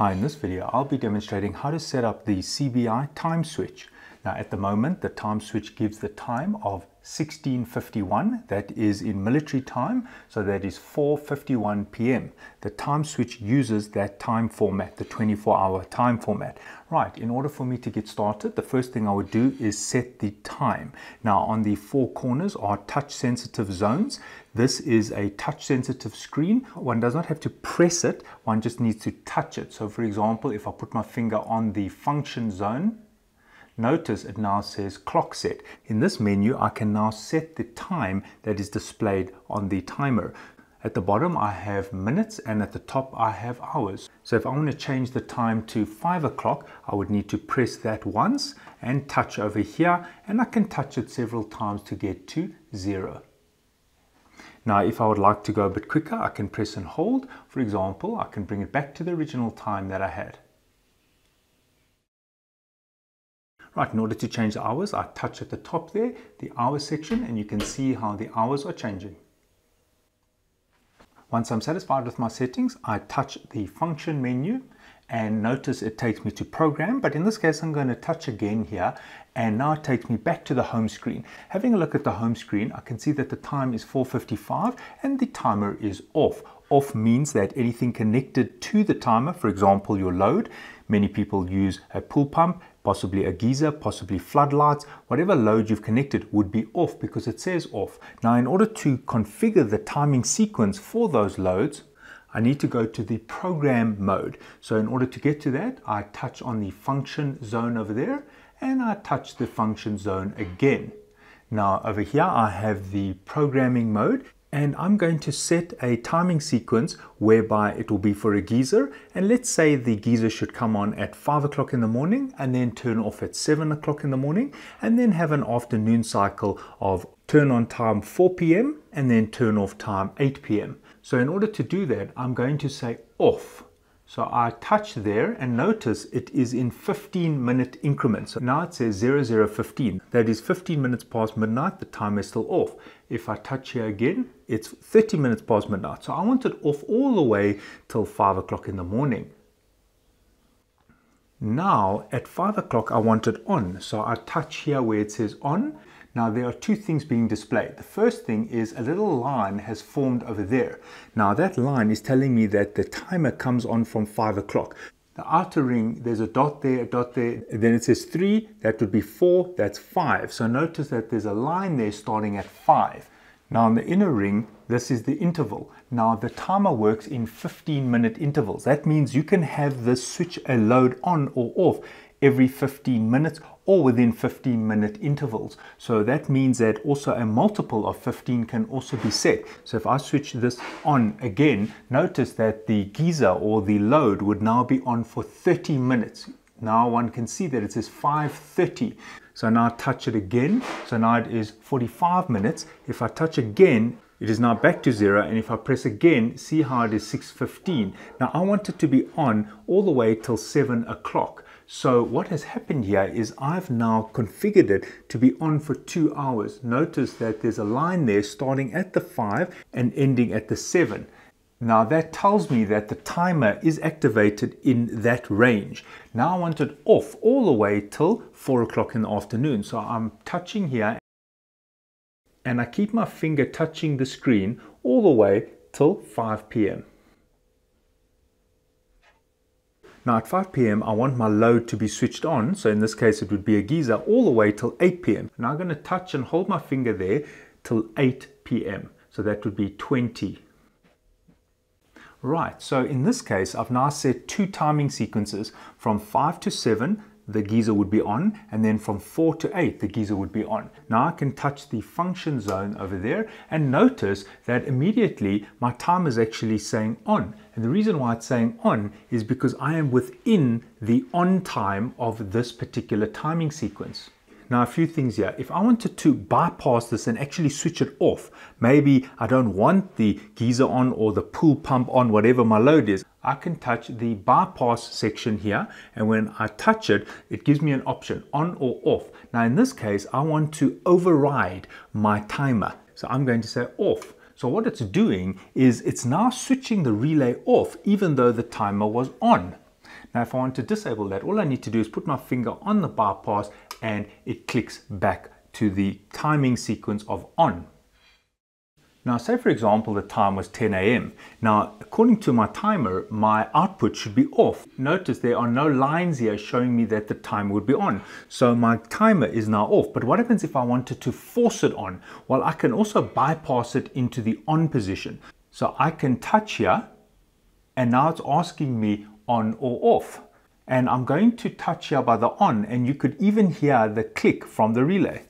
Hi, in this video I'll be demonstrating how to set up the CBI time switch. Now at the moment the time switch gives the time of 1651 that is in military time so that is 4:51 p.m. The time switch uses that time format the 24 hour time format. Right in order for me to get started the first thing I would do is set the time. Now on the four corners are touch sensitive zones. This is a touch sensitive screen. One does not have to press it one just needs to touch it. So for example if I put my finger on the function zone Notice it now says clock set. In this menu, I can now set the time that is displayed on the timer. At the bottom, I have minutes and at the top, I have hours. So if I want to change the time to five o'clock, I would need to press that once and touch over here and I can touch it several times to get to zero. Now, if I would like to go a bit quicker, I can press and hold. For example, I can bring it back to the original time that I had. Right, in order to change the hours, I touch at the top there, the hours section, and you can see how the hours are changing. Once I'm satisfied with my settings, I touch the function menu and notice it takes me to program, but in this case I'm going to touch again here and now it takes me back to the home screen. Having a look at the home screen, I can see that the time is 4.55 and the timer is off. Off means that anything connected to the timer, for example your load, many people use a pool pump, possibly a geyser, possibly floodlights, whatever load you've connected would be off because it says off. Now in order to configure the timing sequence for those loads, I need to go to the program mode. So in order to get to that, I touch on the function zone over there and I touch the function zone again. Now over here I have the programming mode and I'm going to set a timing sequence whereby it will be for a geyser and let's say the geyser should come on at 5 o'clock in the morning and then turn off at 7 o'clock in the morning and then have an afternoon cycle of turn on time 4 p.m. and then turn off time 8 p.m. So in order to do that I'm going to say off so I touch there and notice it is in 15 minute increments. So now it says 0015. That is 15 minutes past midnight, the timer is still off. If I touch here again, it's 30 minutes past midnight. So I want it off all the way till 5 o'clock in the morning. Now at 5 o'clock I want it on. So I touch here where it says on now there are two things being displayed. The first thing is a little line has formed over there. Now that line is telling me that the timer comes on from 5 o'clock. The outer ring, there's a dot there, a dot there, then it says 3, that would be 4, that's 5. So notice that there's a line there starting at 5. Now in the inner ring, this is the interval. Now the timer works in 15 minute intervals. That means you can have this switch a load on or off every 15 minutes or within 15 minute intervals. So that means that also a multiple of 15 can also be set. So if I switch this on again, notice that the geyser or the load would now be on for 30 minutes. Now one can see that it says 5.30. So now I touch it again. So now it is 45 minutes. If I touch again, it is now back to zero. And if I press again, see how it is 6.15. Now I want it to be on all the way till seven o'clock. So what has happened here is I've now configured it to be on for two hours. Notice that there's a line there starting at the five and ending at the seven. Now that tells me that the timer is activated in that range. Now I want it off all the way till four o'clock in the afternoon. So I'm touching here and I keep my finger touching the screen all the way till 5 p.m. Now at 5 p.m. I want my load to be switched on, so in this case it would be a geyser all the way till 8 p.m. Now I'm going to touch and hold my finger there till 8 p.m. So that would be 20. Right, so in this case I've now set two timing sequences from 5 to 7 the geyser would be on and then from 4 to 8 the geyser would be on. Now I can touch the function zone over there and notice that immediately my time is actually saying on and the reason why it's saying on is because I am within the on time of this particular timing sequence. Now a few things here. If I wanted to bypass this and actually switch it off, maybe I don't want the geyser on or the pool pump on, whatever my load is, I can touch the bypass section here and when I touch it, it gives me an option on or off. Now in this case, I want to override my timer. So I'm going to say off. So what it's doing is it's now switching the relay off even though the timer was on. Now if I want to disable that, all I need to do is put my finger on the bypass and it clicks back to the timing sequence of on. Now say for example the time was 10 a.m. Now according to my timer my output should be off. Notice there are no lines here showing me that the timer would be on. So my timer is now off. But what happens if I wanted to force it on? Well I can also bypass it into the on position. So I can touch here and now it's asking me on or off. And I'm going to touch here by the on and you could even hear the click from the relay.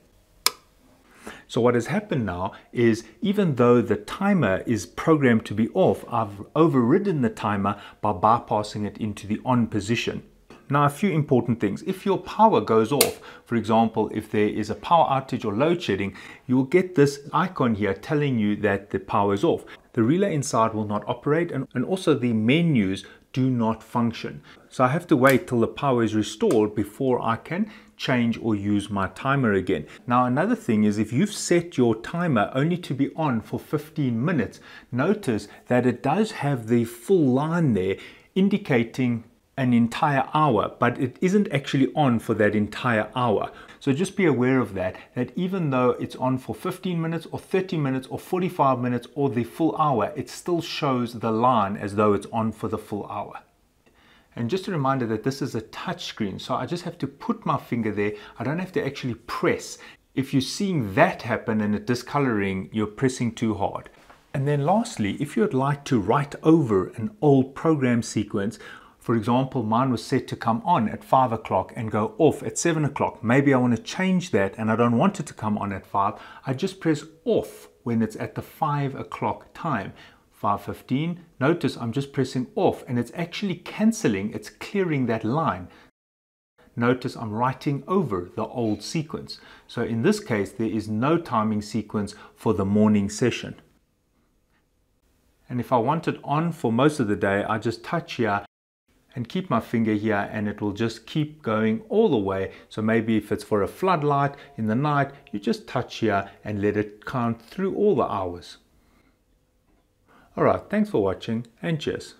So what has happened now is even though the timer is programmed to be off, I've overridden the timer by bypassing it into the on position. Now, a few important things. If your power goes off, for example, if there is a power outage or load shedding, you will get this icon here telling you that the power is off. The relay inside will not operate and, and also the menus do not function. So I have to wait till the power is restored before I can change or use my timer again. Now another thing is if you've set your timer only to be on for 15 minutes, notice that it does have the full line there indicating an entire hour, but it isn't actually on for that entire hour. So just be aware of that, that even though it's on for 15 minutes or 30 minutes or 45 minutes or the full hour, it still shows the line as though it's on for the full hour. And just a reminder that this is a touch screen, so I just have to put my finger there. I don't have to actually press. If you're seeing that happen and it discoloring, you're pressing too hard. And then lastly, if you'd like to write over an old program sequence, for example, mine was set to come on at 5 o'clock and go off at 7 o'clock. Maybe I want to change that and I don't want it to come on at 5. I just press off when it's at the 5 o'clock time. 515, notice I'm just pressing off and it's actually cancelling, it's clearing that line. Notice I'm writing over the old sequence. So in this case, there is no timing sequence for the morning session. And if I want it on for most of the day, I just touch here and keep my finger here and it will just keep going all the way. So maybe if it's for a floodlight in the night, you just touch here and let it count through all the hours. Alright, thanks for watching and cheers.